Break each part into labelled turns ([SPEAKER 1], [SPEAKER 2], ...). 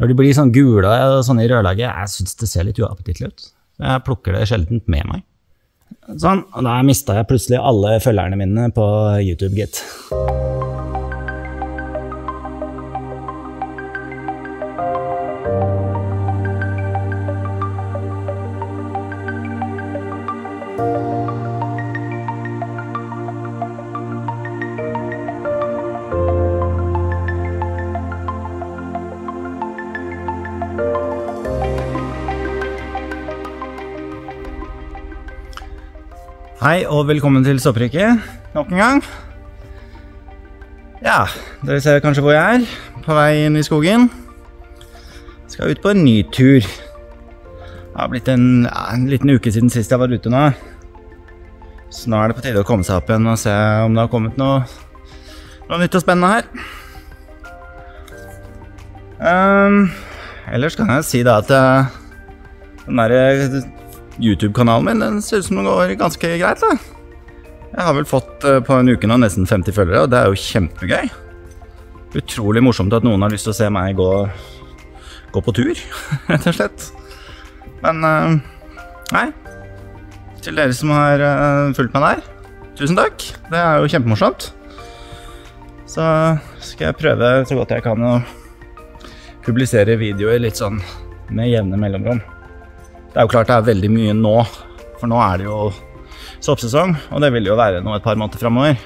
[SPEAKER 1] Når de blir sånn gule sånn i rødlaget, jeg syns det ser litt uappetittlig ut. Jeg plukker det sjelden med meg. Sånn, og da mista jeg plutselig alle følgerne mine på YouTube, gitt. Hei og velkommen til Stopprykket nok en gang. Ja, dere ser kanskje hvor jeg er. På vei inn i skogen. Skal ut på en ny tur. Det har blitt en, ja, en liten uke siden sist jeg var ute nå. Så nå er det på tide å komme seg opp igjen og se om det har kommet noe, noe nytt og spennende her. Um, ellers kan jeg si da at uh, den derre YouTube-kanalen min den ser ut som den går ganske greit. da. Jeg har vel fått uh, på en uke nå nesten 50 følgere, og det er jo kjempegøy. Utrolig morsomt at noen har lyst til å se meg gå, gå på tur, rett og slett. Men uh, nei. Til dere som har uh, fulgt meg der, tusen takk. Det er jo kjempemorsomt. Så skal jeg prøve så godt jeg kan å publisere videoer litt sånn med jevne mellomrom. Det er jo klart det er veldig mye nå, for nå er det jo soppsesong, og det vil jo være nå et par måneder framover.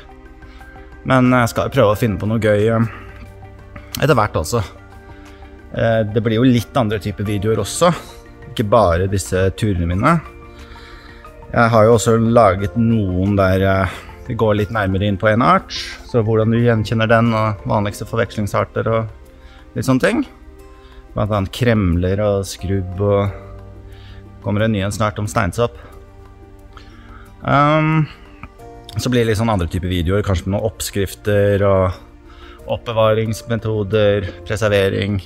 [SPEAKER 1] Men jeg skal jo prøve å finne på noe gøy etter hvert også. Det blir jo litt andre typer videoer også, ikke bare disse turene mine. Jeg har jo også laget noen der vi går litt nærmere inn på en art, så hvordan du gjenkjenner den, og vanligste forvekslingsarter og litt sånne ting. Blant annet kremler og skrubb og kommer en ny en snart om steinsopp. Um, så blir det litt sånn andre typer videoer, kanskje med noen oppskrifter og oppbevaringsmetoder, preservering,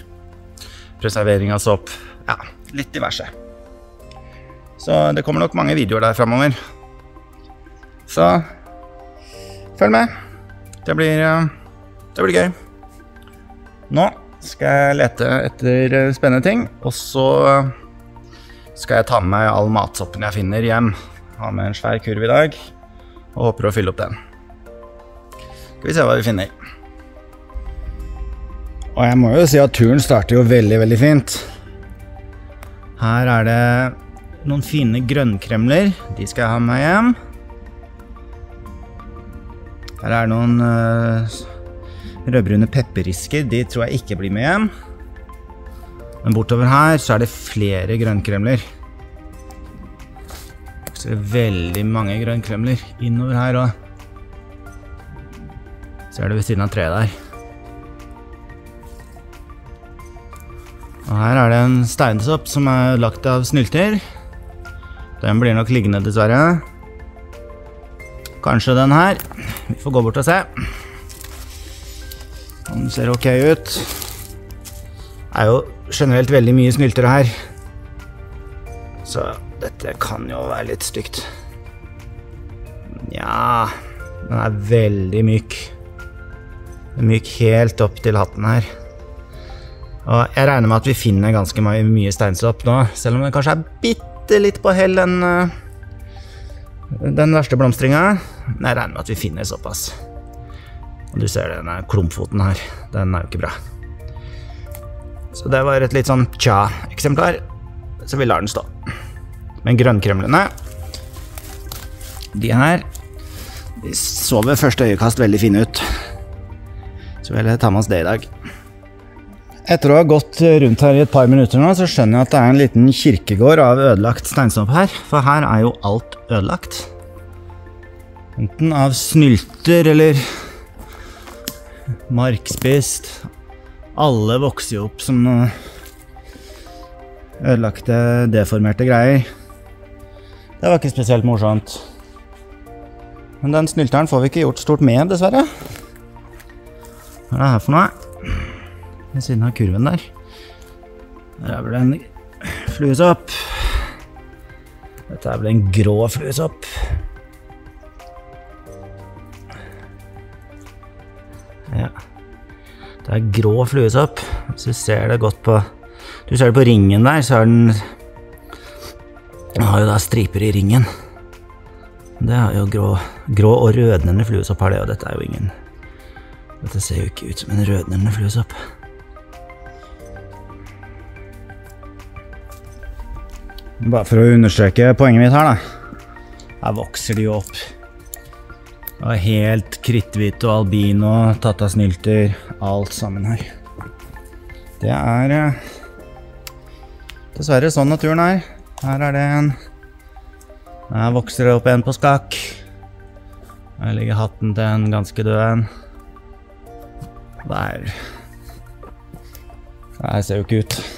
[SPEAKER 1] preservering av sopp. Ja, litt diverse. Så det kommer nok mange videoer der framover. Så følg med. Det blir, det blir gøy. Nå skal jeg lete etter spennende ting, og så skal jeg ta med meg all matsoppen jeg finner hjem. Ha med en svær kurv i dag, og håper å fylle opp den. Skal vi se hva vi finner. Og jeg må jo si at turen starter jo veldig, veldig fint. Her er det noen fine grønnkremler. De skal jeg ha med hjem. Her er det noen uh, rødbrune pepperisker. De tror jeg ikke blir med hjem. Men bortover her så er det flere grønnkremler. Så det er veldig mange grønnkremler innover her òg. Ser du ved siden av treet der. Og her er det en steinsopp som er lagt av snylter. Den blir nok liggende, dessverre. Kanskje den her. Vi får gå bort og se. Den ser ok ut. Er jo generelt veldig mye snyltere her. Så dette kan jo være litt stygt. Nja Den er veldig myk. Myk helt opp til hatten her. Og jeg regner med at vi finner ganske mye steinsopp nå, selv om det kanskje er bitte litt på hell, den, den verste blomstringa. Men jeg regner med at vi finner såpass. Og du ser denne klumpfoten her. Den er jo ikke bra. Så det var et litt sånn tja-eksemplar, så vi lar den stå. Men grønnkremlene, de her, de så ved første øyekast veldig fine ut. Så vil jeg ta med oss det i dag. Etter å ha gått rundt her i et par minutter nå, så skjønner jeg at det er en liten kirkegård av ødelagt steinsopp her. For her er jo alt ødelagt. Enten av snylter eller markspist. Alle vokser jo opp som ødelagte, deformerte greier. Det var ikke spesielt morsomt. Men den snylteren får vi ikke gjort stort med, dessverre. Hva er det her for noe? Ved siden av kurven der. Der er vel en fluesopp. Dette er vel en grå fluesopp. Ja. Det er grå fluesopp. Hvis du ser det godt på Du ser det på ringen der, så er den Den har jo da striper i ringen. Det er jo grå, grå og rødnende fluesopp har det, og dette er jo ingen Dette ser jo ikke ut som en rødnende fluesopp. Bare for å understreke poenget mitt her, da. Her vokser de jo opp. Er helt kritthvit og albino, tatt av snylter, alt sammen her. Det er eh, dessverre sånn naturen er. Her er det en Her vokser det opp en på skakk. Her ligger hatten til en ganske død en. Der her ser jo ikke ut.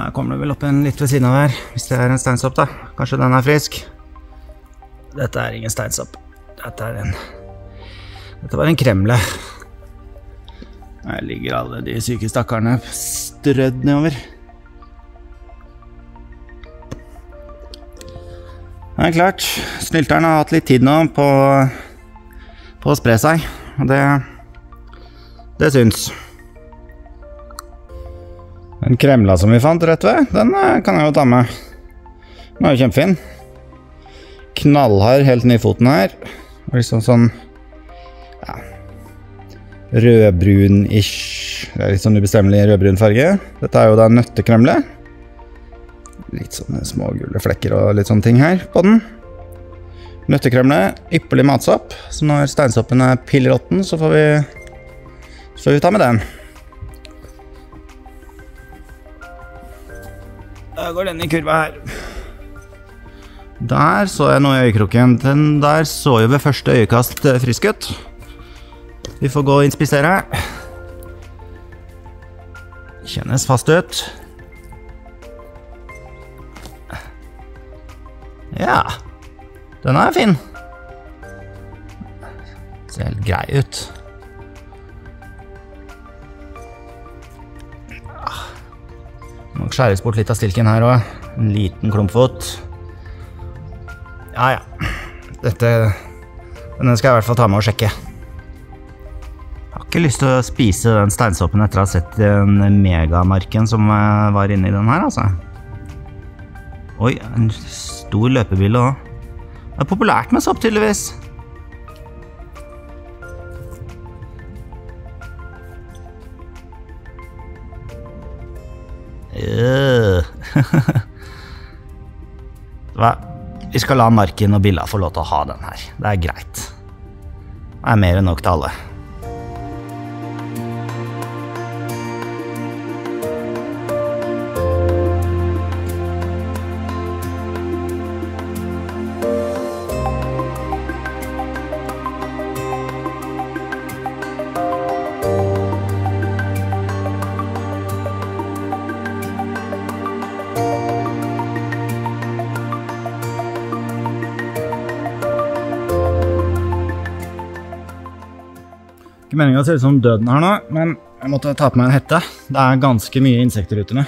[SPEAKER 1] Her kommer det vel opp en litt ved siden av her, hvis det er en steinsopp, da. Kanskje den er frisk? Dette er ingen steinsopp. Dette er en Dette var en kremle. Her ligger alle de syke stakkarene strødd nedover. Det er klart, snylteren har hatt litt tid nå på, på å spre seg, og det Det syns. Den kremla som vi fant rett ved, den eh, kan jeg jo ta med. Den er jo kjempefin. Knallhard helt ned i foten her. Og liksom sånn ja, rødbrun-ish. Det er litt sånn ubestemmelig rødbrun farge. Dette er jo da nøttekremle. Litt sånne små gule flekker og litt sånne ting her på den. Nøttekremle, ypperlig matsopp. Så når steinsoppen er pillråtten, så får vi, så får vi ta med den. Da går denne kurva her. Der så jeg noe i øyekroken. Den der så jo ved første øyekast eh, frisk ut. Vi får gå og inspisere. Kjennes fast ut. Ja. Den er fin. Ser helt grei ut. Må skjæres bort litt av stilken her òg. En liten klumpfot. Ja, ja. Dette Denne skal jeg i hvert fall ta med og sjekke. Jeg har ikke lyst til å spise den steinsoppen etter å ha sett den megamarken som eh, var inni den her, altså. Oi, en stor løpebille òg. Det er populært med sopp, tydeligvis. Vi skal la Marken og Billa få lov til å ha den her. Det er greit. Det er mer enn nok til alle. Meningen å se ut som døden her nå, men jeg måtte ta på meg en hette. Det er ganske mye insekter ute nå.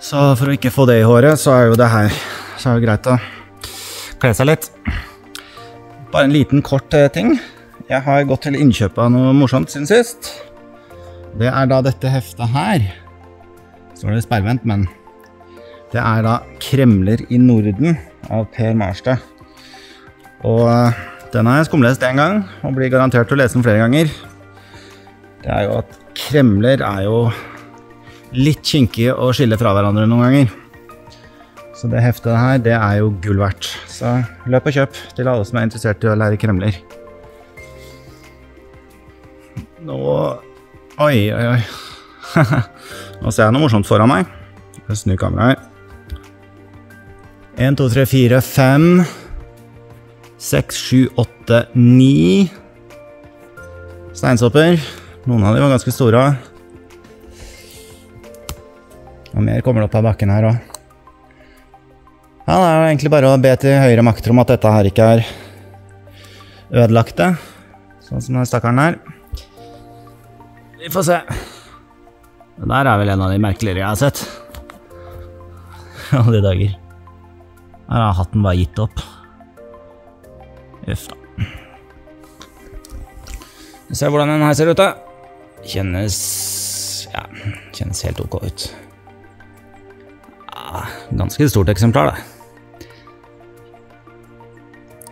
[SPEAKER 1] Så for å ikke få det i håret, så er jo det her Så er det greit å kle seg litt. Bare en liten kort eh, ting. Jeg har gått til innkjøp av noe morsomt siden sist. Det er da dette heftet her. Står det sperrvendt, men det er da 'Kremler i Norden' av Per Marstad. Og eh, den har jeg skumlest én gang, og blir garantert å lese den flere ganger. Det er jo at kremler er jo litt kinkige å skille fra hverandre noen ganger. Så det heftet her, det er jo gull verdt. Så løp og kjøp til alle som er interessert i å lære kremler. Nå Oi, oi, oi. Nå ser jeg noe morsomt foran meg. Jeg snur kameraet her. Én, to, tre, fire, fem Seks, sju, åtte, ni steinsopper. Noen av dem var ganske store. Og mer kommer det opp av bakken her òg. Ja, det er egentlig bare å be til høyere makter om at dette her ikke er ødelagte. Sånn som den stakkaren her. Vi får se. Det der er vel en av de merkeligere jeg har sett. Alle dager. Her har hatten bare gitt opp. Uff da. Se hvordan den her ser ut, da. Kjennes Ja, kjennes helt ok ut. Ja, ganske stort eksemplar, da.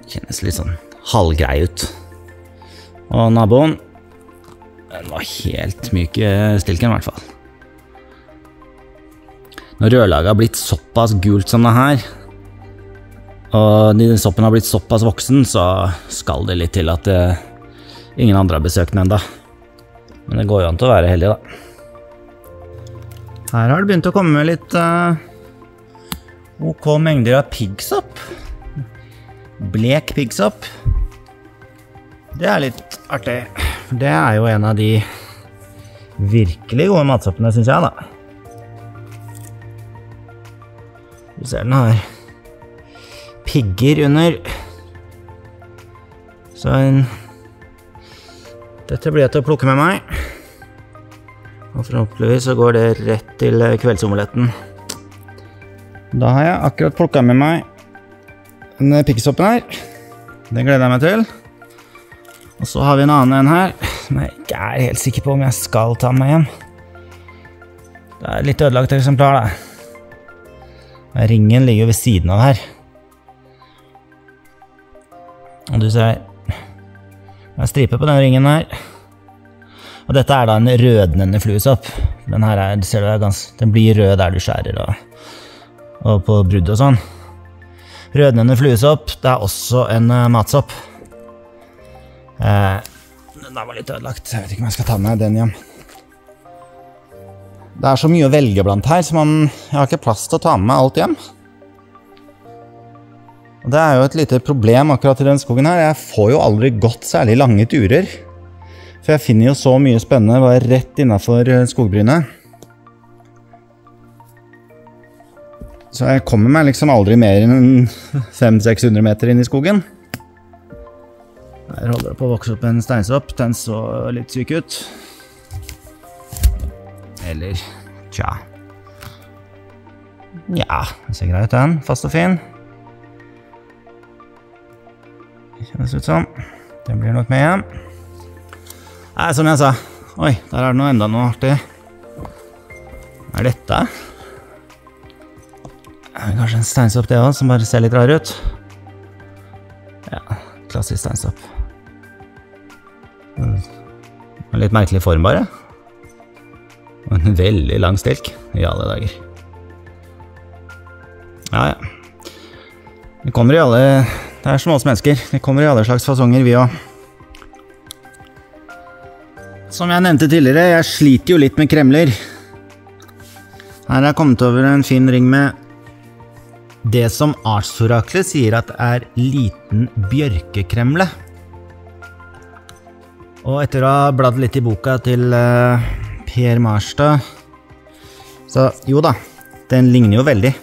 [SPEAKER 1] Kjennes litt sånn halvgrei ut. Og naboen Den var helt myk i stilken, i hvert fall. Når rødlaget har blitt såpass gult som det her, og når soppen har blitt såpass voksen, så skal det litt til at det, ingen andre har besøkt den enda. Men det går jo an til å være heldig, da. Her har det begynt å komme litt uh, ok mengder av piggsopp. Blek piggsopp. Det er litt artig. Det er jo en av de virkelig gode matsoppene, syns jeg, da. Du ser den har pigger under. Så en Dette blir jeg til å plukke med meg. Og forhåpentligvis så går det rett til kveldsomeletten. Da har jeg akkurat plukka med meg den piggsoppen her. Den gleder jeg meg til. Og så har vi en annen en her, som jeg ikke er helt sikker på om jeg skal ta med hjem. Det er litt ødelagt eksemplar, da. Ringen ligger jo ved siden av her. Og du ser det er stripe på den ringen her. Og dette er da en rødnende fluesopp. Den her er, ser du, gans, den blir rød der du skjærer og, og på brudd og sånn. Rødnende fluesopp, det er også en uh, matsopp. Eh, den der var litt ødelagt. Jeg vet ikke om jeg skal ta med den hjem. Det er så mye å velge blant her, så man, jeg har ikke plass til å ta med alt hjem. Og Det er jo et lite problem akkurat i den skogen her. Jeg får jo aldri gått særlig lange turer. For jeg finner jo så mye spennende bare rett innafor skogbrynet. Så jeg kommer meg liksom aldri mer enn 500-600 meter inn i skogen. Her holder det på å vokse opp en steinsopp. Den så litt syk ut. Eller tja Ja, det ser grei ut, den. Fast og fin. Kjennes ut som. Den blir nok med hjem. Nei, som jeg sa. Oi, der er det noe enda noe artig. Hva er dette? Kanskje en steinsopp, det òg, som bare ser litt rar ut? Ja, klassisk steinsopp. En litt merkelig form, bare. Og en veldig lang stilk. I alle dager. Ja, ja. Det kommer i alle Det er som oss mennesker. Det kommer i alle slags fasonger, vi òg. Som jeg nevnte tidligere, jeg sliter jo litt med kremler. Her har jeg kommet over en fin ring med det som artsoraklet sier at er liten bjørkekremle. Og etter å ha bladd litt i boka til uh, Per Marstad Så jo da, den ligner jo veldig.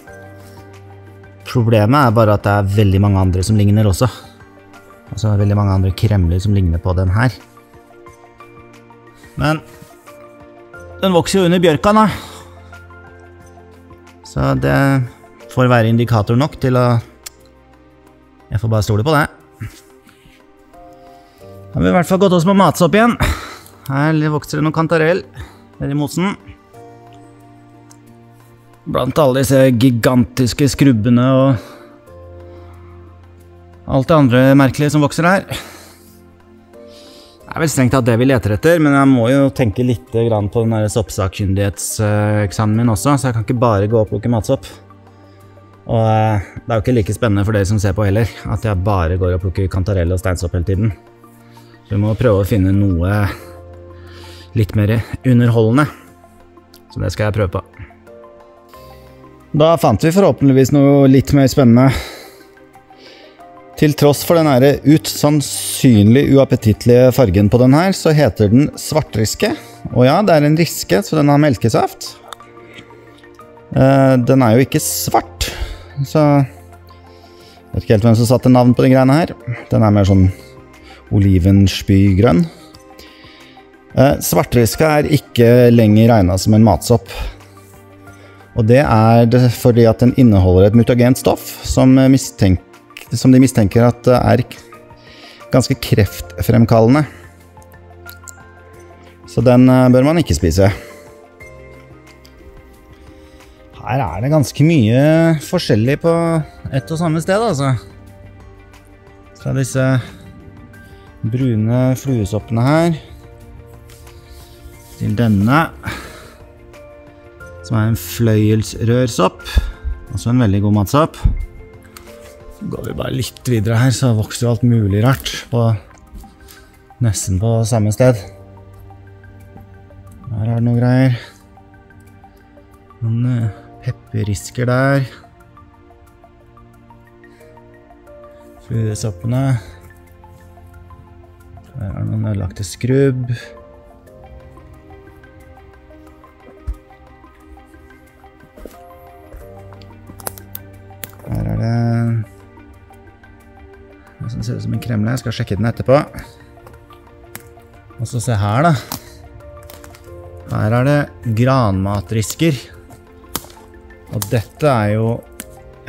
[SPEAKER 1] Problemet er bare at det er veldig mange andre som ligner også. Altså veldig mange andre kremler som ligner på den her. Men den vokser jo under bjørka, da. Så det får være indikator nok til å Jeg får bare stole på det. Da har vi i hvert fall gått oss med matsopp igjen. Her vokser det noe kantarell nedi mosen. Blant alle disse gigantiske skrubbene og alt det andre merkelige som vokser her. Det er vel strengt tatt det vi leter etter, men jeg må jo tenke litt på den soppsakkyndighetseksamen min også, så jeg kan ikke bare gå og plukke matsopp. Og eh, det er jo ikke like spennende for dere som ser på heller, at jeg bare går og plukker kantarell og steinsopp hele tiden. Så vi må prøve å finne noe litt mer underholdende. Så det skal jeg prøve på. Da fant vi forhåpentligvis noe litt mer spennende. Til tross for den usannsynlig uappetittlige fargen på den her, så heter den svartriske. Og ja, det er en riske, så den har melkesaft. Eh, den er jo ikke svart, så Jeg vet ikke helt hvem som satte navn på de greiene her. Den er mer sånn olivenspygrønn. Eh, svartriska er ikke lenger regna som en matsopp. Og det er fordi at den inneholder et mutagent stoff som, som de mistenker at er ganske kreftfremkallende. Så den eh, bør man ikke spise. Her er det ganske mye forskjellig på ett og samme sted, altså. Fra disse brune fluesoppene her til denne, som er en fløyelsrørsopp. Også en veldig god matsopp. Så går vi bare litt videre her, så vokser jo alt mulig rart på nesten på samme sted. Her er det noen greier. Noen pepperisker pepperrisker der. Fluesoppene. Her er det noen ødelagte skrubb. Det som ser ut som en kremle. Jeg skal sjekke den etterpå. Og så se her, da. Her er det granmatrisker. Og dette er jo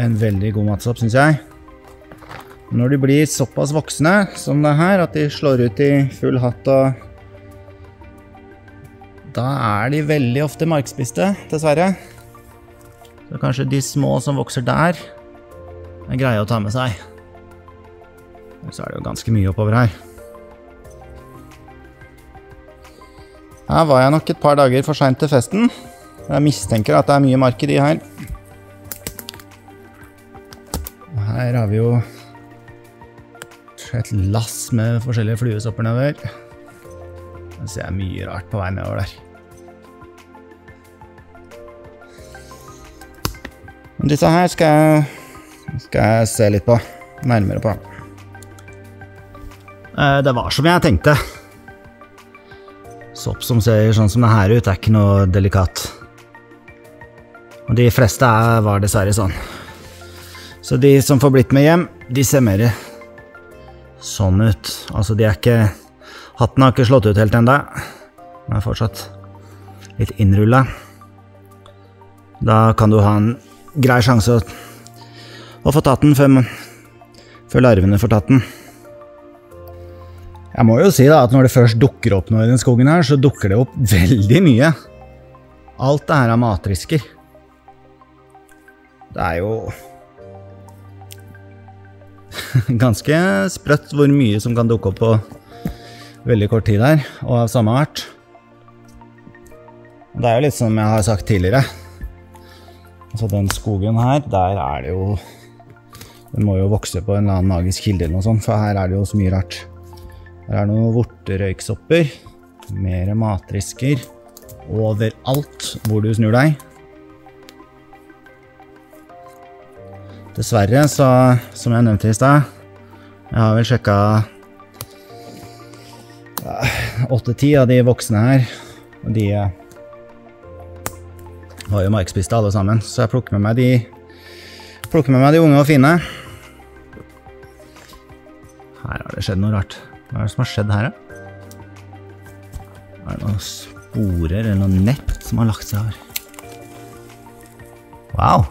[SPEAKER 1] en veldig god matsopp, syns jeg. Når de blir såpass voksne som det her, at de slår ut i full hatt og Da er de veldig ofte markspiste, dessverre. Så kanskje de små som vokser der, er greie å ta med seg. Og så er det jo ganske mye oppover her. Her var jeg nok et par dager for seint til festen. Jeg mistenker at det er mye mark i de her. Og her har vi jo et lass med forskjellige fluesopper nedover. Jeg ser mye rart på vei nedover der. Disse her skal jeg, skal jeg se litt på. Nærmere på. Eh, Det var som jeg tenkte. Sopp som ser sånn som det her ut, er ikke noe delikat. Og de fleste er, var dessverre sånn. Så de som får blitt med hjem, de ser mer sånn ut. Altså, de er ikke Hatten har ikke slått ut helt ennå. Den er fortsatt litt innrulla. Da kan du ha en grei sjanse å, å få tatt den før, før larvene får tatt den. Jeg må jo si da at når det først dukker opp noe i den skogen her, så dukker det opp veldig mye. Alt det her er matrisker. Det er jo ganske sprøtt hvor mye som kan dukke opp på veldig kort tid her, og av samme art. Det er jo litt som jeg har sagt tidligere. Altså den skogen her, der er det jo Den må jo vokse på en eller annen magisk kilde eller noe sånt, for her er det jo så mye rart. Her er det noen vorterøyksopper, mer matrisker overalt hvor du snur deg. Dessverre, så, som jeg nevnte i stad, jeg har vel sjekka åtte-ti av de voksne her, og de har var jo markspiste alle sammen, så jeg plukker med meg de, plukker med meg de unge og fine. Skjedd noe rart. Hva er det som har skjedd her, da? Er det noen sporer eller noe nett som har lagt seg her? Wow!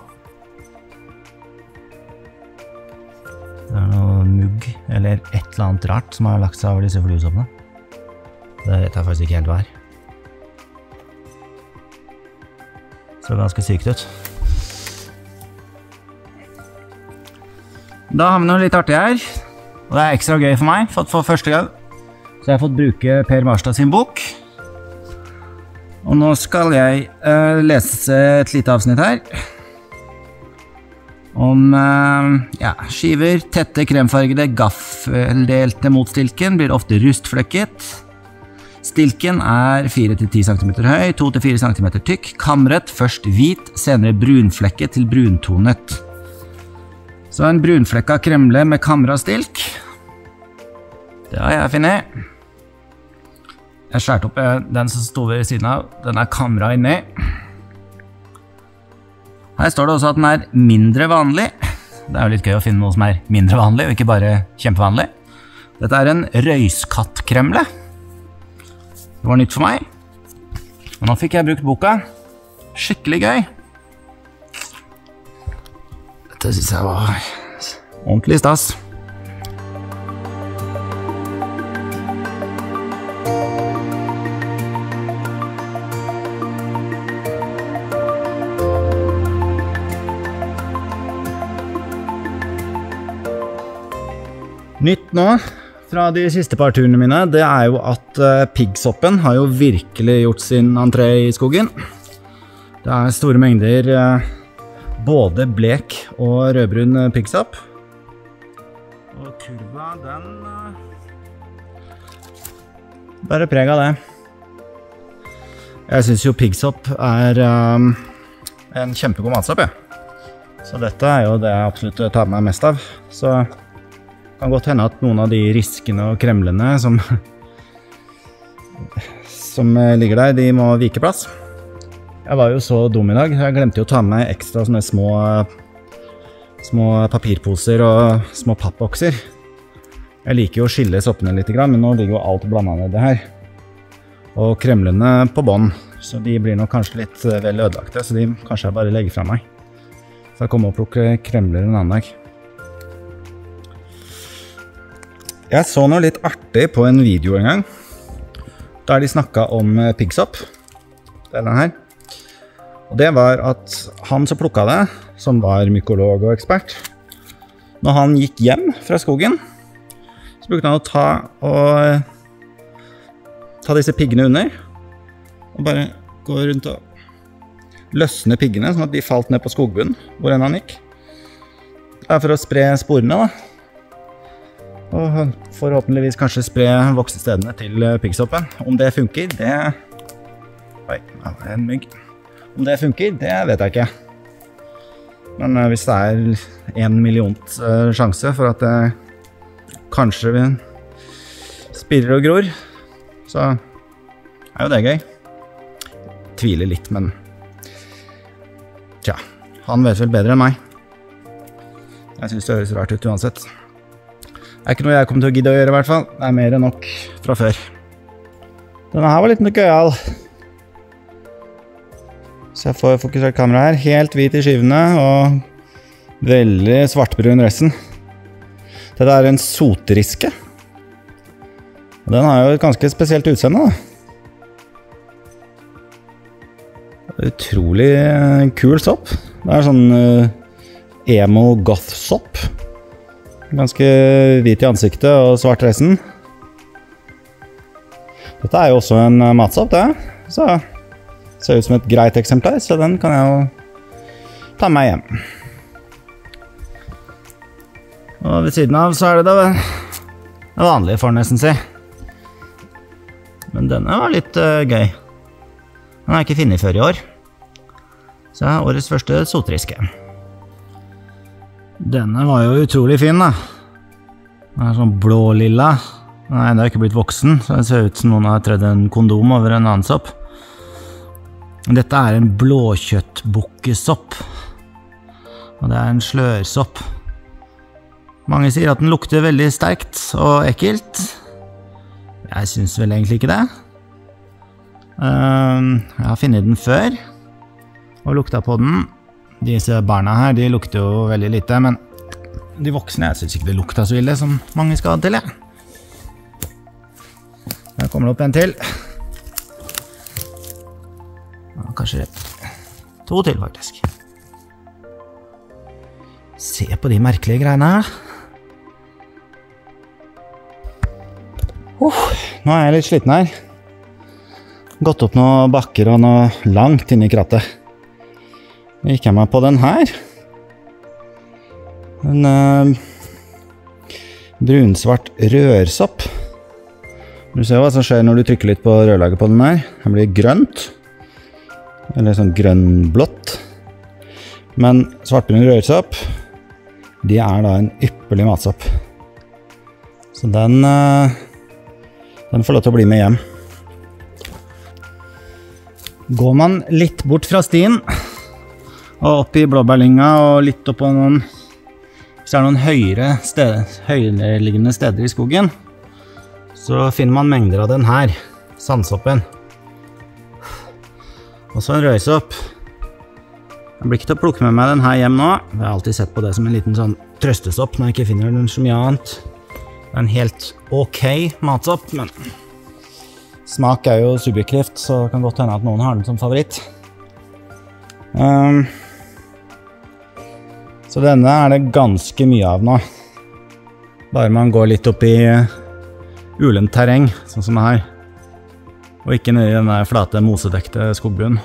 [SPEAKER 1] Det er noe mugg eller et eller annet rart som har lagt seg over disse fluesoppene. Det vet jeg faktisk ikke helt hva er. Så ganske sykt ut. Da har vi noe litt artig her. Og det er ekstra gøy for meg, for, for første gang. Så jeg har fått bruke Per Marstad sin bok. Og nå skal jeg uh, lese et lite avsnitt her. Om uh, ja, skiver. Tette, kremfargede, gaffeldelte mot stilken blir ofte rustflekket. Stilken er 4-10 cm høy, 2-4 cm tykk, kamret, først hvit, senere brunflekket til bruntonet. Så en brunflekka kremle med kamra stilk. Det har jeg funnet. Jeg skjærte opp eh, den som sto ved siden av. Den er kamra inni. Her står det også at den er mindre vanlig. Det er jo litt gøy å finne noe som er mindre vanlig, og ikke bare kjempevanlig. Dette er en røyskattkremle. Det var nytt for meg. Og nå fikk jeg brukt boka. Skikkelig gøy. Det syns jeg var ordentlig stas. Nytt nå fra de siste par turene mine, det er jo at uh, piggsoppen har jo virkelig gjort sin entré i skogen. Det er store mengder uh, både blek og rødbrun uh, piggsopp. Og kurva, den uh, bærer preg av det. Jeg syns jo piggsopp er um, en kjempegod matsopp, jeg. Så dette er jo det jeg absolutt tar med meg mest av. Så det kan godt hende at noen av de riskene og kremlene som som ligger der, de må vike plass. Jeg var jo så dum i dag. Jeg glemte jo å ta med ekstra sånne små små papirposer og små pappbokser. Jeg liker jo å skille soppene litt, men nå ligger jo alt blanda nedi her. Og kremlene på bånn, så de blir nok kanskje litt vel ødelagte. Så de kanskje jeg bare legger fra meg. Så jeg kommer og plukker kremler en annen dag. Jeg så noe litt artig på en video en gang. Der de snakka om piggsopp. Det er den her. Og det var at han som plukka det, som var mykolog og ekspert Når han gikk hjem fra skogen, så brukte han å ta og ta disse piggene under. Og bare gå rundt og løsne piggene, sånn at de falt ned på skogbunnen hvor enn han gikk. Det er for å spre sporene, da. Og forhåpentligvis kanskje spre voksestedene til piggsoppen. Om det funker, det Oi, det var en mygg. Om det funker, det vet jeg ikke. Men eh, hvis det er en milliont eh, sjanse for at det kanskje spirrer og gror, så er jo det gøy. Tviler litt, men Tja, han vet vel bedre enn meg. Jeg syns det høres rart ut uansett. Det er ikke noe jeg kommer til å gidde å gjøre, i hvert fall. Det er mer enn nok fra før. Denne her var litt gøyal. Så jeg får fokusert kamera her. Helt hvit i skivene og veldig svartbrun resten. Dette er en sotriske. Den har jo et ganske spesielt utseende, da. Utrolig kul sopp. Det er sånn uh, emo goth-sopp. Ganske hvit i ansiktet og svart resten. Dette er jo også en eh, matsopp, det. Så ser ut som et greit eksemplar, så den kan jeg jo ta med meg hjem. Og ved siden av så er det da det vanlige, får nesten si. Men denne var litt uh, gøy. Den har jeg ikke funnet før i år. Så årets første sotriske. Denne var jo utrolig fin, da. Den er sånn blå-lilla. Den er ennå ikke blitt voksen, så det ser ut som noen har tredd en kondom over en annen sopp. Dette er en blåkjøttbukkesopp. Og det er en slørsopp. Mange sier at den lukter veldig sterkt og ekkelt. Jeg syns vel egentlig ikke det. Ehm, jeg har funnet den før og lukta på den. Disse barna her de lukter jo veldig lite, men de voksne jeg syns ikke det lukta så ille som mange skal til. Jeg. Her kommer det opp en til. Kanskje to til, faktisk. Se på de merkelige greiene her. Uh, nå er jeg litt sliten her. Gått opp noen bakker og noe langt inni krattet. Gikk jeg meg på den her. En uh, brunsvart rørsopp. Du ser hva som skjer når du trykker litt på rørlaget på den her. Den blir grønt. Eller sånn grønn-blått. Men svartbrun rødsopp, de er da en ypperlig matsopp. Så den uh, Den får lov til å bli med hjem. Går man litt bort fra stien og opp i blåbærlynga og litt oppå noen Hvis det er noen høyere steder, høyereliggende steder i skogen, så finner man mengder av den her. Sandsoppen. Også en røysopp. Jeg blir ikke til å plukke med meg den her hjem nå. Jeg har alltid sett på det som en liten sånn trøstesopp når jeg ikke finner den så mye annet. Det er en helt ok matsopp, men smak er jo subjektivt, så det kan godt hende at noen har den som favoritt. Um, så denne er det ganske mye av nå. Bare man går litt opp i ulendt terreng, sånn som her. Og ikke nedi den der flate, mosedekte skogbunnen.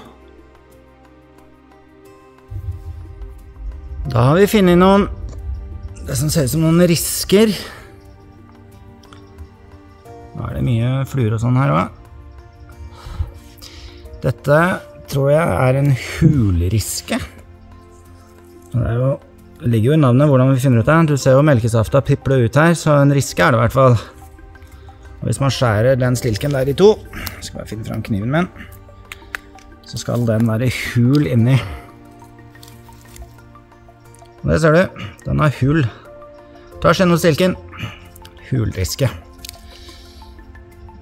[SPEAKER 1] Da har vi funnet noen Det som ser ut som noen risker. Nå er det mye fluer og sånn her òg. Dette tror jeg er en hulriske. Det, er jo, det ligger jo i navnet hvordan vi finner ut det. Du ser jo melkesafta piple ut her, så en riske er det i hvert fall. Og hvis man skjærer den stilken der i to Skal bare finne fram kniven min. Så skal den være hul inni. Og det ser du. Den har hull. Ta stilken. Hulriske.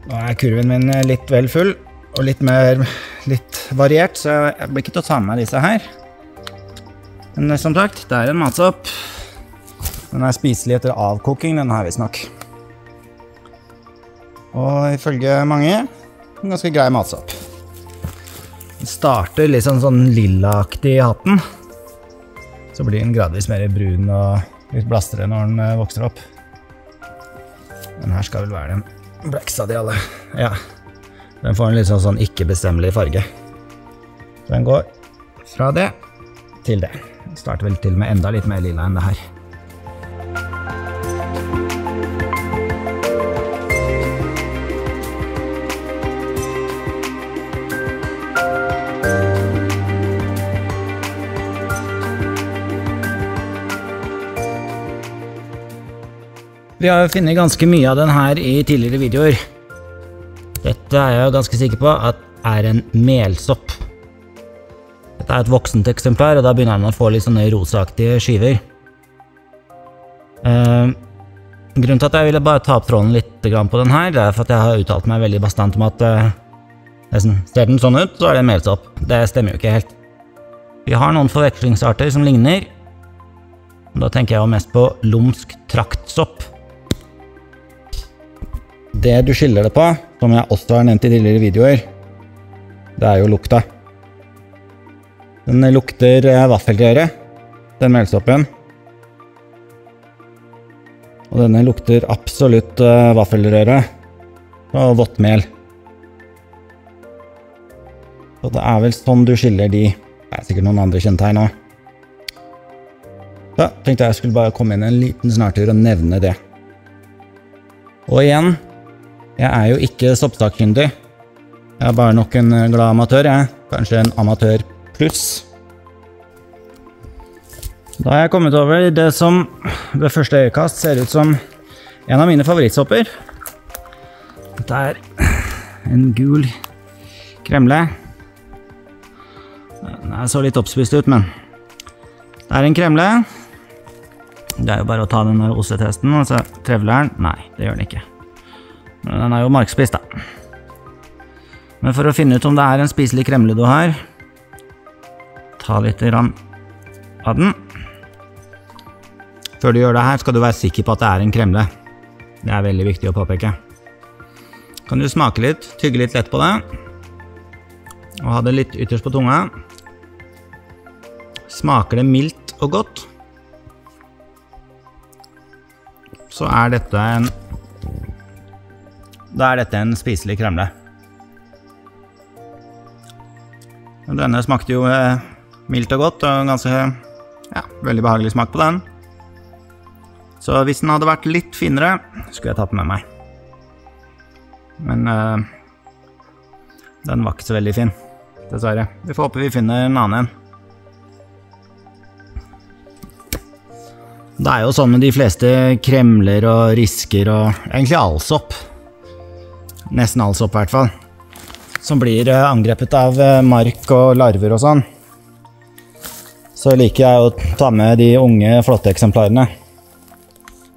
[SPEAKER 1] Nå er kurven min litt vel full, og litt mer litt variert, så jeg blir ikke til å ta med disse her. Men som sagt, det er en matsopp. Den er spiselig etter avkoking, den her visstnok. Og ifølge mange en ganske grei matsopp. Den starter litt sånn, sånn lillaaktig i hatten. Så blir den gradvis mer brun og litt blastere når den eh, vokser opp. Den her skal vel være den blacksa de alle. Ja. Den får en litt sånn, sånn ikke-bestemmelig farge. Den går fra det til det. Den starter vel til og med enda litt mer lilla enn det her. Vi har jo funnet ganske mye av den her i tidligere videoer. Dette er jeg ganske sikker på at er en melsopp. Dette er et voksent eksemplar, og da begynner den å få litt sånne rosaaktige skiver. Uh, grunnen til at jeg ville bare ta opp tråden litt på den her, det er for at jeg har uttalt meg veldig bastant om at uh, ser den sånn ut, så er det en melsopp. Det stemmer jo ikke helt. Vi har noen forvekslingsarter som ligner. Da tenker jeg jo mest på lumsk traktsopp. Det du skiller det på, som jeg også har nevnt i tidligere videoer, det er jo lukta. Den lukter vaffelgjøre, vaffelrøre, den melsoppen. Og denne lukter absolutt uh, vaffelrøre og vått mel. Så det er vel sånn du skiller de. Det er sikkert noen andre kjennetegn òg. Da tenkte jeg jeg skulle bare komme inn en liten snartur og nevne det. Og igjen, jeg er jo ikke soppsakkyndig. Jeg er bare nok en eh, glad amatør, jeg. Kanskje en amatør pluss. Da har jeg kommet over det som ved første øyekast ser ut som en av mine favorittsopper. Dette er en gul kremle. Den så litt oppspist ut, men det er en kremle. Det er jo bare å ta den ostetesten, og så trevler den. Nei, det gjør den ikke. Men den er jo markspist, da. Men for å finne ut om det er en spiselig kremle du har, ta litt av den. Før du gjør det her, skal du være sikker på at det er en kremle. Det er veldig viktig å påpeke. Kan du smake litt, tygge litt lett på det, og ha det litt ytterst på tunga. Smaker det mildt og godt, så er dette en da er dette en spiselig kremle. Denne smakte jo eh, mildt og godt, og ganske ja, veldig behagelig smak på den. Så hvis den hadde vært litt finere, skulle jeg tatt den med meg. Men eh, den var ikke så veldig fin, dessverre. Vi får håpe vi finner en annen en. Det er jo sånn med de fleste kremler og risker og egentlig all sopp. Nesten all sopp, i hvert fall. Som blir eh, angrepet av eh, mark og larver og sånn. Så liker jeg å ta med de unge, flotte eksemplarene.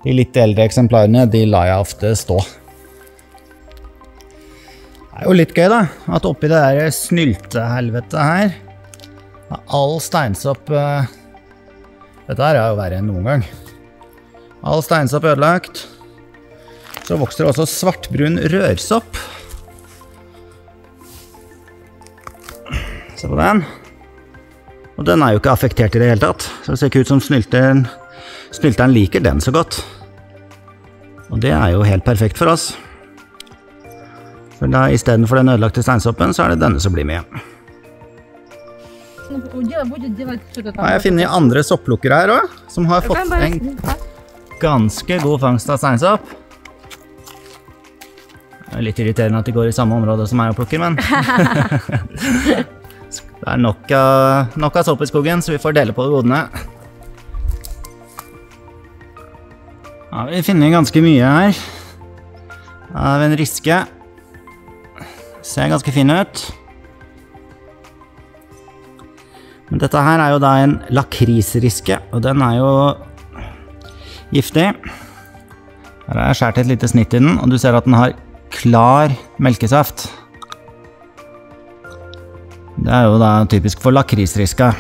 [SPEAKER 1] De litt eldre eksemplarene de lar jeg ofte stå. Det er jo litt gøy, da, at oppi det der snyltehelvetet her All steinsopp eh, Dette her er jo verre enn noen gang. All steinsopp ødelagt. Så vokser det også svartbrun rørsopp. Se på den. Og den er jo ikke affektert i det hele tatt. Så det ser ikke ut som snylteren, snylteren liker den så godt. Og det er jo helt perfekt for oss. For da Istedenfor den ødelagte steinsoppen, så er det denne som blir med
[SPEAKER 2] hjem.
[SPEAKER 1] Har jeg funnet andre sopplukkere her òg, som har fått en ganske god fangst av steinsopp. Det er litt irriterende at de går i samme område som meg og plukker, men Det er nok av, nok av sopp i skogen, så vi får dele på godene. Ja, vi finner ganske mye her. Av en riske. Ser ganske fin ut. Men dette her er jo da en lakrisriske, og den er jo giftig. Her har jeg skåret et lite snitt i den, og du ser at den har klar melkesaft. Det er jo da typisk for lakrisriska.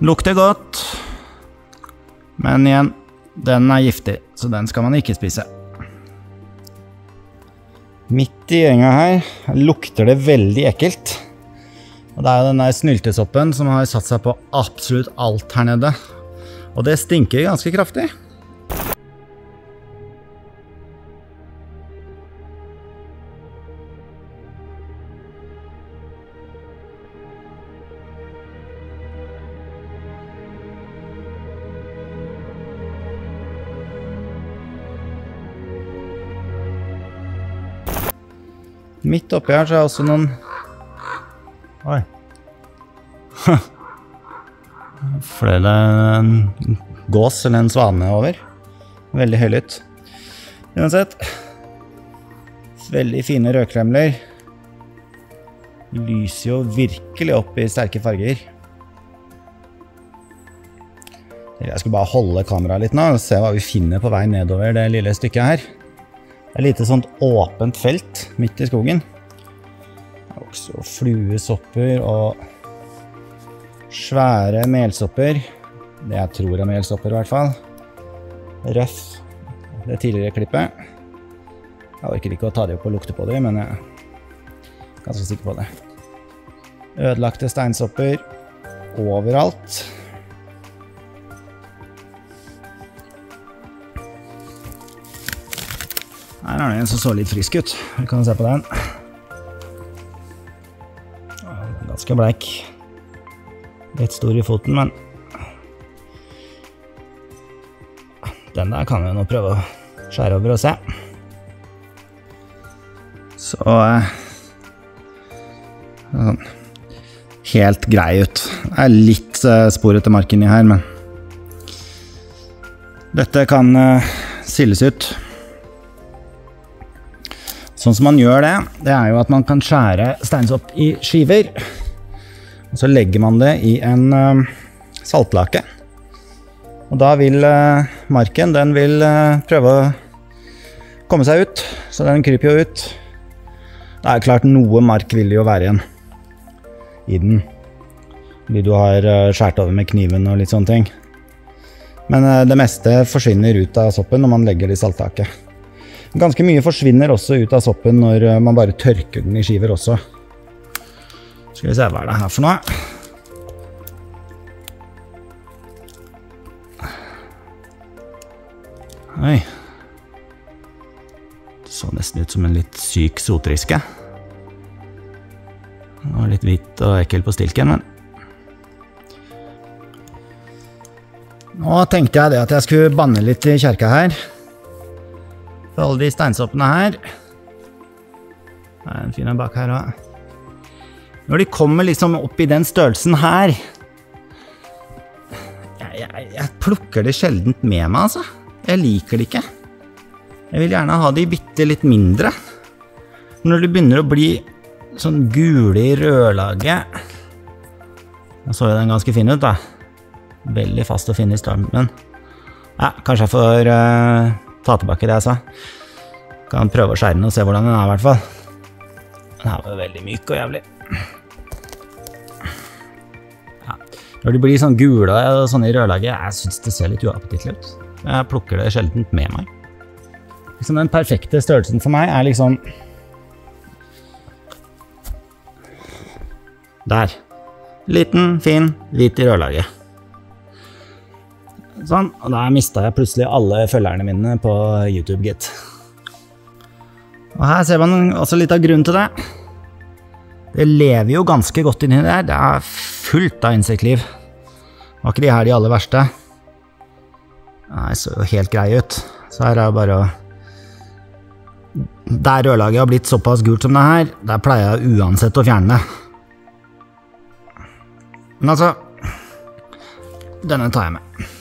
[SPEAKER 1] Lukter godt, men igjen, den er giftig, så den skal man ikke spise. Midt i gjenga her lukter det veldig ekkelt. Og det er jo den der snyltesoppen som har satt seg på absolutt alt her nede. Og det stinker ganske kraftig. Midt oppi her så er også noen Oi. Fløy det en gås eller en svane over. Veldig høylytt. Uansett. Veldig fine rødkremler. Lyser jo virkelig opp i sterke farger. Jeg skal bare holde kameraet litt nå og se hva vi finner på vei nedover det lille stykket her. Et lite sånt åpent felt midt i skogen. Det er også fluesopper og svære melsopper. Det jeg tror er melsopper, i hvert fall. Røff, det tidligere klippet. Jeg orker ikke å ta det opp og lukte på det, men jeg er ganske sikker på det. Ødelagte steinsopper overalt. Her er det en som så litt frisk ut. Vi kan se på den. Ganske bleik. Litt stor i foten, men Den der kan vi nå prøve å skjære over og se. Så eh, sånn Helt grei ut. Det er litt eh, spor etter marken i her, men Dette kan eh, sildes ut. Sånn som man gjør det, det er jo at man kan skjære steinsopp i skiver. Og så legger man det i en uh, saltlake. Og da vil uh, marken den vil uh, prøve å komme seg ut, så den kryper jo ut. Det er klart noe mark vil jo være igjen i den. Fordi du har skjært over med kniven og litt sånne ting. Men det meste forsvinner ut av soppen når man legger det i salttaket. Ganske mye forsvinner også ut av soppen når eh, man bare tørker den i skiver også. Skal vi se, hva er det her for noe? Oi. Det så nesten ut som en litt syk sotriske. Den var litt hvit og ekkel på stilken, men Nå tenkte jeg det at jeg skulle banne litt i kjerka her. For alle de steinsoppene her Det er en fin en bak her òg. Når de kommer liksom opp i den størrelsen her jeg, jeg, jeg plukker det sjeldent med meg, altså. Jeg liker det ikke. Jeg vil gjerne ha de bitte litt mindre. Når de begynner å bli sånn gule i rødlaget Jeg så jo den ganske fin ut, da. Veldig fast og fin i starten. Ja, kanskje jeg får uh, ta tilbake det jeg sa. Kan prøve å skjære den og se hvordan den er, i hvert fall. Den her var veldig myk og jævlig. Ja. Når de blir sånn gule og sånn i rødlaget, jeg syns det ser litt uappetittlig ut. Jeg plukker det sjeldent med meg. Liksom Den perfekte størrelsen for meg er liksom Der. Liten, fin, hvit i rødlaget. Sånn, og der mista jeg plutselig alle følgerne mine på YouTube, gitt. Og her ser man også litt av grunnen til det. Det lever jo ganske godt inni der. Det er fullt av insektliv. Var ikke de her de aller verste? Nei, så jo helt greie ut. Så her er det bare å Der rødlaget har blitt såpass gult som det her, der pleier jeg uansett å fjerne det. Men altså Denne tar jeg med.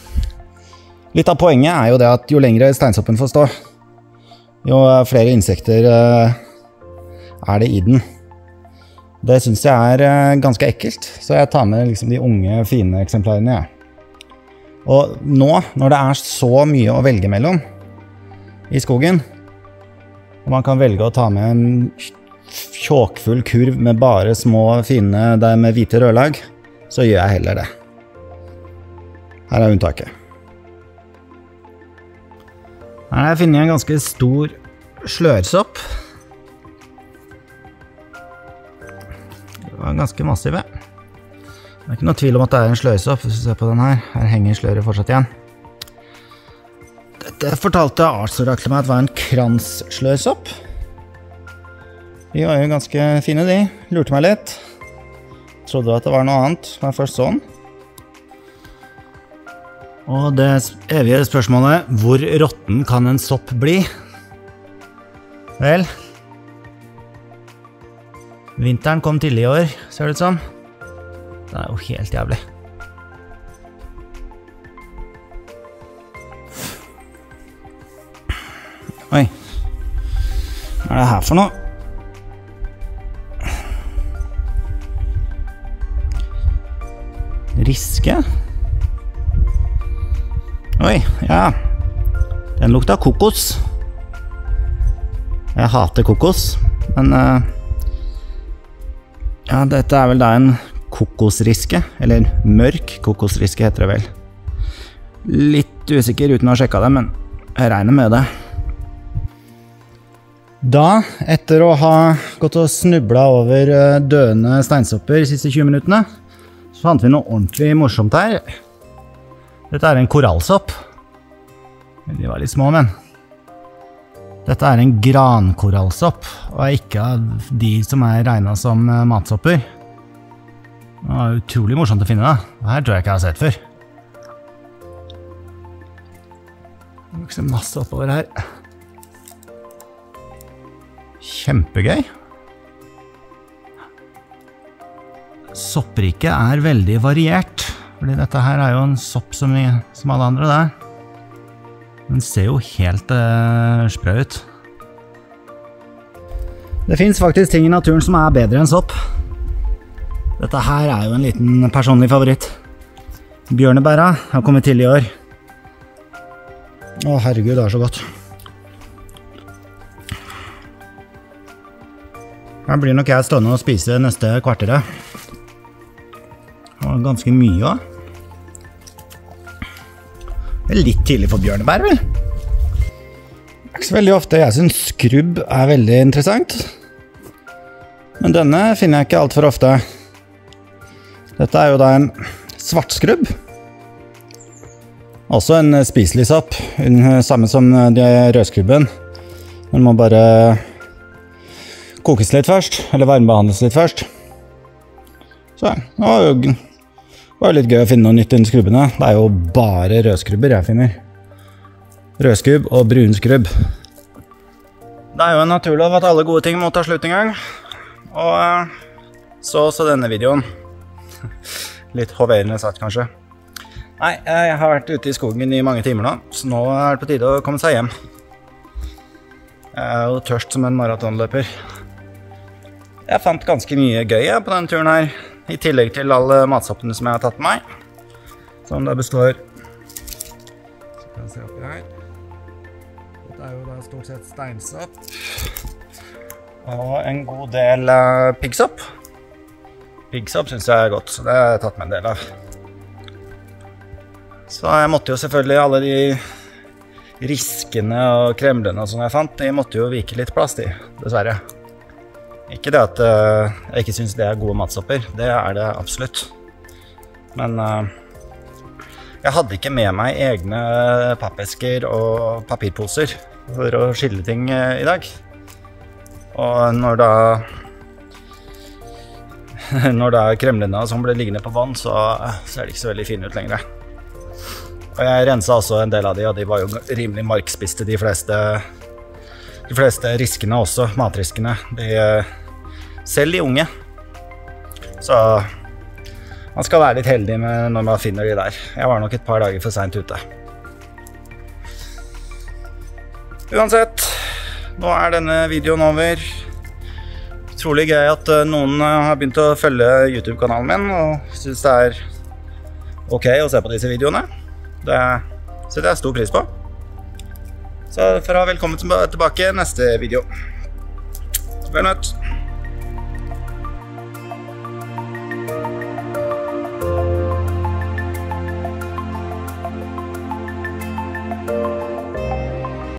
[SPEAKER 1] Litt av poenget er jo det at jo lengre steinsoppen får stå, jo flere insekter eh, er det i den. Det syns jeg er eh, ganske ekkelt, så jeg tar med liksom de unge, fine eksemplarene. Jeg. Og nå, når det er så mye å velge mellom i skogen, og man kan velge å ta med en tjåkfull kurv med bare små, fine der med hvite rødlag, så gjør jeg heller det. Her er unntaket. Her har jeg funnet en ganske stor slørsopp. Det var ganske massive. Det er ikke noe tvil om at det er en slørsopp, hvis du ser på den her. Her henger sløret fortsatt igjen. Dette fortalte artsoraklet meg at var en kransslørsopp. De var jo ganske fine, de. Lurte meg litt. Trodde at det var noe annet men først så den. Og det evige spørsmålet hvor råtten kan en sopp bli? Vel Vinteren kom tidlig i år, ser det ut som. Det er jo helt jævlig. Oi. Hva er det her for noe? Riske? Oi, ja. Den lukta kokos. Jeg hater kokos, men uh, Ja, dette er vel da en kokosriske. Eller mørk kokosriske, heter det vel. Litt usikker uten å ha sjekka det, men jeg regner med det. Da, etter å ha gått og snubla over eh, døende steinsopper de siste 20 minuttene, så fant vi noe ordentlig morsomt her. Dette er en korallsopp. De var litt små, men. Dette er en grankorallsopp, og er ikke av de som er regna som eh, matsopper. Det var utrolig morsomt å finne, da. Det her tror jeg ikke jeg har sett før. Det vokser masse oppover her. Kjempegøy. Soppriket er veldig variert. Fordi dette her er jo en sopp som, i, som alle andre der. Den ser jo helt eh, sprø ut. Det fins faktisk ting i naturen som er bedre enn sopp. Dette her er jo en liten personlig favoritt. Bjørnebæra har kommet til i år. Å, herregud, det er så godt. Her blir nok jeg stående og spise neste kvarteret. Og ganske mye òg. Litt tidlig for bjørnebær, vel? Ikke så veldig ofte jeg syns skrubb er veldig interessant. Men denne finner jeg ikke altfor ofte. Dette er jo da en svartskrubb. Også en spiselig sopp. Samme som rødskrubben. Den må bare kokes litt først, eller varmebehandles litt først. Så det det var litt gøy å finne noe nytt innen skrubbene. Det er jo bare rødskrubber jeg finner. Rødskrubb og brunskrubb. Det er jo en naturlov at alle gode ting må ta slutt en gang. Og eh, så også denne videoen. Litt hoverende sagt, kanskje. Nei, jeg har vært ute i skogen i mange timer nå, så nå er det på tide å komme seg hjem. Jeg er jo tørst som en maratonløper. Jeg fant ganske mye gøy på denne turen her. I tillegg til alle matsoppene som jeg har tatt med meg. Som da består Så kan jeg se oppi her. Dette er jo da stort sett steinsopp. Og en god del uh, piggsopp. Piggsopp syns jeg er godt, så det har jeg tatt med en del av. Så jeg måtte jo selvfølgelig alle de riskene og kremlene som jeg fant, de måtte jo vike litt plass, de, dessverre. Ikke det at uh, jeg ikke syns det er gode matsopper. Det er det absolutt. Men uh, Jeg hadde ikke med meg egne pappesker og papirposer for å skille ting eh, i dag. Og når da Når da kremlene som ble liggende på vann, så ser de ikke så veldig fine ut lenger. Og jeg rensa også en del av de, og de var jo rimelig markspiste, de fleste. De fleste riskene også, matriskene. De, selv de unge. Så man skal være litt heldig med når man finner de der. Jeg var nok et par dager for seint ute. Uansett, nå er denne videoen over. Utrolig gøy at eh, noen eh, har begynt å følge YouTube-kanalen min og syns det er ok å se på disse videoene. Det setter jeg stor pris på. Så for å ha velkommen tilbake neste video. Vel møtt.